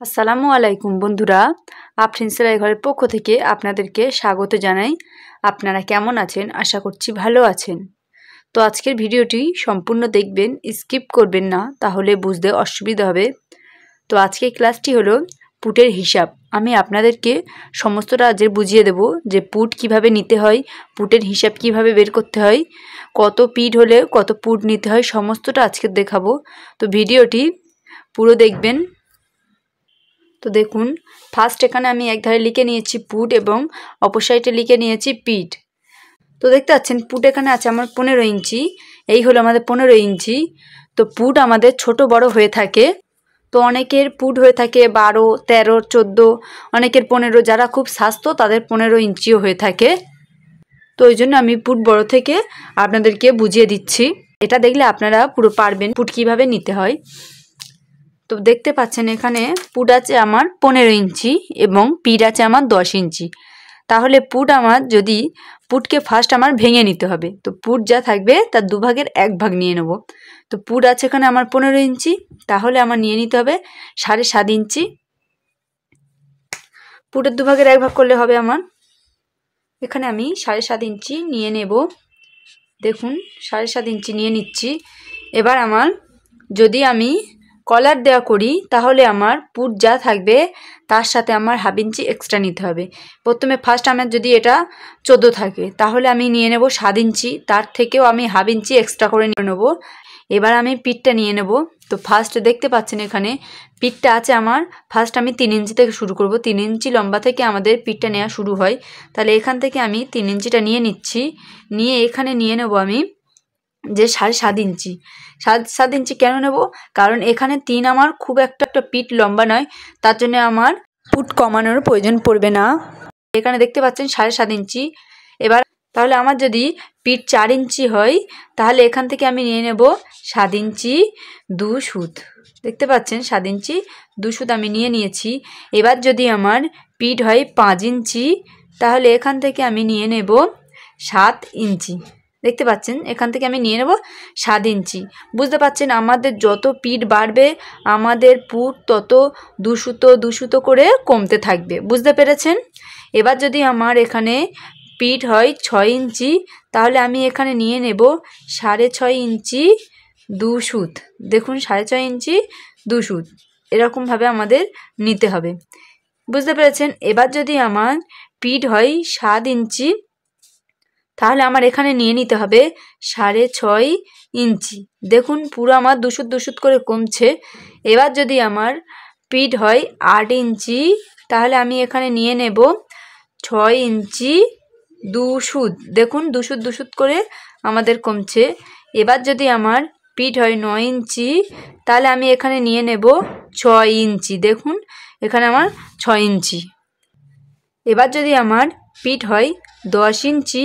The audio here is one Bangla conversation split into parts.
আসসালামু আলাইকুম বন্ধুরা আফরিন সেলাই ঘরের পক্ষ থেকে আপনাদেরকে স্বাগত জানাই। আপনারা কেমন আছেন? আশা করছি ভালো আছেন। তো আজকের ভিডিওটি সম্পূর্ণ দেখবেন, স্কিপ করবেন না, তাহলে বুঝতে অসুবিধা হবে। তো আজকের ক্লাসটি হলো পুটের হিসাব। আমি আপনাদেরকে সমস্ত রাজ্যের বুঝিয়ে দেব যে পুট কীভাবে নিতে হয়, পুটের হিসাব কীভাবে বের করতে হয়, কত পিট হলে কত পুট নিতে হয়, সমস্তটা আজকে দেখাবো। তো ভিডিওটি পুরো দেখবেন। তো দেখুন ফার্স্ট এখানে আমি এক ধারে লিখে নিয়েছি পুট এবং অপর সাইডে লিখে নিয়েছি পিট তো দেখতে পাচ্ছেন পুট এখানে আছে আমার পনেরো ইঞ্চি, এই হলো আমাদের পনেরো ইঞ্চি। তো পুট আমাদের ছোট বড় হয়ে থাকে। তো অনেকের পুট হয়ে থাকে বারো, তেরো, চোদ্দ, অনেকের পনেরো, যারা খুব স্বাস্থ্য তাদের পনেরো ইঞ্চিও হয়ে থাকে। তো ওই জন্য আমি পুট বড় থেকে আপনাদেরকে বুঝিয়ে দিচ্ছি। এটা দেখলে আপনারা পুরো পারবেন পুট কীভাবে নিতে হয়। তো দেখতে পাচ্ছেন এখানে পুট আছে আমার পনেরো ইঞ্চি এবং পিট আছে আমার দশ ইঞ্চি। তাহলে পুট আমার যদি, পুটকে ফার্স্ট আমার ভেঙে নিতে হবে। তো পুট যা থাকবে তার দুভাগের এক ভাগ নিয়ে নেব। তো পুট আছে এখানে আমার পনেরো ইঞ্চি, তাহলে আমার নিয়ে নিতে হবে সাড়ে সাত ইঞ্চি। পুটের দুভাগের এক ভাগ করলে হবে আমার, এখানে আমি সাড়ে সাত ইঞ্চি নিয়ে নেব। দেখুন, সাড়ে সাত ইঞ্চি নিয়ে নিচ্ছি। এবার আমার যদি আমি কলার দেওয়া করি, তাহলে আমার পুট যা থাকবে, তার সাথে আমার হাফ ইঞ্চি এক্সট্রা নিতে হবে। প্রথমে ফার্স্ট আমার যদি এটা চোদ্দ থাকে, তাহলে আমি নিয়ে নেব সাত ইঞ্চি তার থেকেও আমি হাফ ইঞ্চি এক্সট্রা করে নিয়ে নেব। এবার আমি পিঠটা নিয়ে নেব। তো ফার্স্ট দেখতে পাচ্ছেন এখানে পিঠটা আছে আমার ফার্স্ট আমি তিন ইঞ্চি থেকে শুরু করব। তিন ইঞ্চি লম্বা থেকে আমাদের পিঠটা নেওয়া শুরু হয়। তাহলে এখান থেকে আমি তিন ইঞ্চিটা নিয়ে নিচ্ছি। নিয়ে এখানে নিয়ে নেব আমি যে সাড়ে সাত ইঞ্চি। সাত সাত ইঞ্চি কেন নেব? কারণ এখানে তিন আমার খুব একটা একটা পিঠ লম্বা নয়। তার জন্য আমার ফুট কমানোর প্রয়োজন পড়বে না। এখানে দেখতে পাচ্ছেন সাড়ে সাত ইঞ্চি। এবার তাহলে আমার যদি পিঠ চার ইঞ্চি হয়, তাহলে এখান থেকে আমি নিয়ে নেব সাত ইঞ্চি দু সুত। দেখতে পাচ্ছেন সাত ইঞ্চি দু সুত আমি নিয়ে নিয়েছি। এবার যদি আমার পিঠ হয় পাঁচ ইঞ্চি, তাহলে এখান থেকে আমি নিয়ে নেব সাত ইঞ্চি। দেখতে পাচ্ছেন? এখান থেকে আমি নিয়ে নেব সাত ইঞ্চি। বুঝতে পাচ্ছেন আমাদের যত পিঠ বাড়বে, আমাদের পুট তত দুশুতো দুশুতো করে কমতে থাকবে। বুঝতে পেরেছেন? এবার যদি আমার এখানে পিঠ হয় ছয় ইঞ্চি, তাহলে আমি এখানে নিয়ে নেব সাড়ে ছয় ইঞ্চি দু সুত দেখুন, সাড়ে ছয় ইঞ্চি দু সুত এরকমভাবে আমাদের নিতে হবে। বুঝতে পেরেছেন? এবার যদি আমার পিঠ হয় সাত ইঞ্চি তাহলে আমার এখানে নিয়ে নিতে হবে সাড়ে ছয় ইঞ্চি। দেখুন, পুরো আমার দুশুত দুশুত করে কমছে। এবার যদি আমার পিঠ হয় আট ইঞ্চি, তাহলে আমি এখানে নিয়ে নেব ছয় ইঞ্চি দুশুদ দেখুন দুশুদ দুশুদ করে আমাদের কমছে। এবার যদি আমার পিঠ হয় নয় ইঞ্চি, তাহলে আমি এখানে নিয়ে নেব ছয় ইঞ্চি। দেখুন, এখানে আমার ছয় ইঞ্চি। এবার যদি আমার পিঠ হয় দশ ইঞ্চি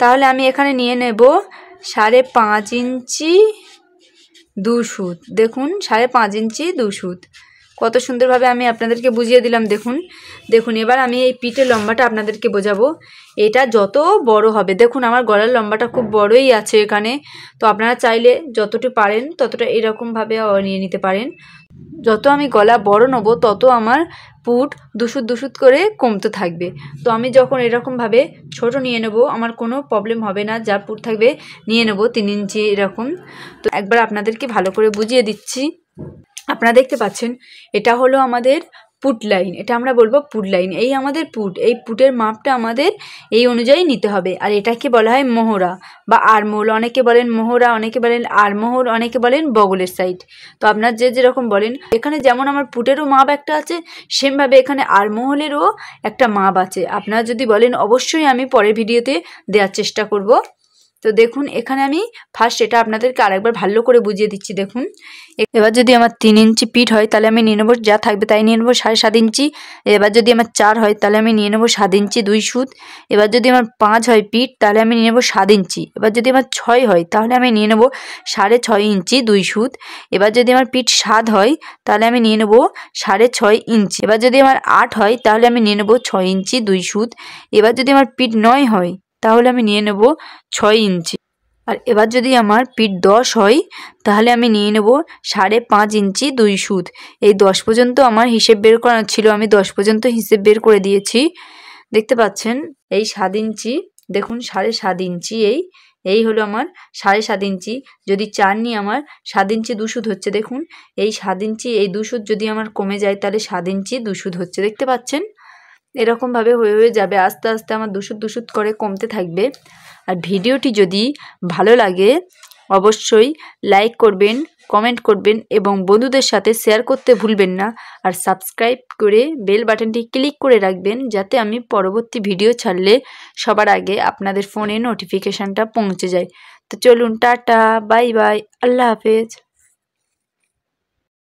তাহলে আমি এখানে নিয়ে নেব সাড়ে পাঁচ ইঞ্চি দু সুত। দেখুন, সাড়ে পাঁচ ইঞ্চি দু সুত। কত সুন্দরভাবে আমি আপনাদেরকে বুঝিয়ে দিলাম, দেখুন। দেখুন, এবার আমি এই পিঠের লম্বাটা আপনাদেরকে বোঝাবো। এটা যত বড় হবে, দেখুন, আমার গলার লম্বাটা খুব বড়ই আছে এখানে। তো আপনারা চাইলে যতটুকু পারেন, ততটা এরকমভাবে নিয়ে নিতে পারেন। যত আমি গলা বড় নেব, তত আমার পুট দুশুত দুশুত করে কমতে থাকবে। তো আমি যখন এরকমভাবে ছোট নিয়ে নেব, আমার কোনো প্রবলেম হবে না, যা পুট থাকবে, নিয়ে নেব তিন ইঞ্চি এরকম। তো একবার আপনাদেরকে ভালো করে বুঝিয়ে দিচ্ছি। আপনারা দেখতে পাচ্ছেন, এটা হলো আমাদের পুট লাইন এটা আমরা বলব পুট লাইন এই আমাদের পুট এই পুটের মাপটা আমাদের এই অনুযায়ী নিতে হবে, আর এটাকে বলা হয় মোহরা বা আরমোল, অনেকে বলেন মোহরা অনেকে বলেন আরমোহর, অনেকে বলেন বগলের সাইড তো আপনার যে যেরকম বলেন, এখানে যেমন আমার পুটেরও মাপ একটা আছে, সেমভাবে এখানে আরমোহলেরও একটা মাপ আছে, আপনারা যদি বলেন অবশ্যই আমি পরের ভিডিওতে দেওয়ার চেষ্টা করব। তো দেখুন, এখানে আমি ফার্স্ট এটা আপনাদেরকে আরেকবার ভালো করে বুঝিয়ে দিচ্ছি, দেখুন। এবার যদি আমার তিন ইঞ্চি পিঠ হয়, তাহলে আমি নিয়ে নেব, যা থাকবে তাই নিয়ে নেব সাড়ে সাত ইঞ্চি। এবার যদি আমার চার হয়, তাহলে আমি নিয়ে নেব সাত ইঞ্চি দুই সুত। এবার যদি আমার পাঁচ হয় পিঠ, তাহলে আমি নিয়ে নেব সাত ইঞ্চি। এবার যদি আমার ছয় হয়, তাহলে আমি নিয়ে নেব সাড়ে ছয় ইঞ্চি দুই সুত। এবার যদি আমার পিঠ সাত হয়, তাহলে আমি নিয়ে নেব সাড়ে ছয় ইঞ্চি। এবার যদি আমার আট হয়, তাহলে আমি নিয়ে নেব ছয় ইঞ্চি দুই সুত। এবার যদি আমার পিঠ নয় হয় তাহলে আমি নিয়ে নেব ছয় ইঞ্চি। আর এবার যদি আমার পিঠ দশ হয়, তাহলে আমি নিয়ে নেব সাড়ে পাঁচ ইঞ্চি দুই সুদ এই দশ পর্যন্ত আমার হিসেব বের করানো ছিল, আমি দশ পর্যন্ত হিসেব বের করে দিয়েছি। দেখতে পাচ্ছেন, এই সাত ইঞ্চি, দেখুন সাড়ে সাত ইঞ্চি এই এই হলো আমার সাড়ে সাত ইঞ্চি। যদি চার নিয়ে আমার, সাত ইঞ্চি দুশুদ হচ্ছে, দেখুন। এই সাত ইঞ্চি, এই দুশুদ যদি আমার কমে যায়, তাহলে সাত ইঞ্চি দুশুদ হচ্ছে। দেখতে পাচ্ছেন? এরকমভাবে হয়ে হয়ে যাবে, আস্তে আস্তে আমার দুশুদ দুশুদ করে কমতে থাকবে। আর ভিডিওটি যদি ভালো লাগে, অবশ্যই লাইক করবেন, কমেন্ট করবেন এবং বন্ধুদের সাথে শেয়ার করতে ভুলবেন না। আর সাবস্ক্রাইব করে বেল বাটনটি ক্লিক করে রাখবেন, যাতে আমি পরবর্তী ভিডিও ছাড়লে সবার আগে আপনাদের ফোনে নোটিফিকেশানটা পৌঁছে যায়। তো চলুন, টাটা, বাই বাই, আল্লাহ হাফেজ।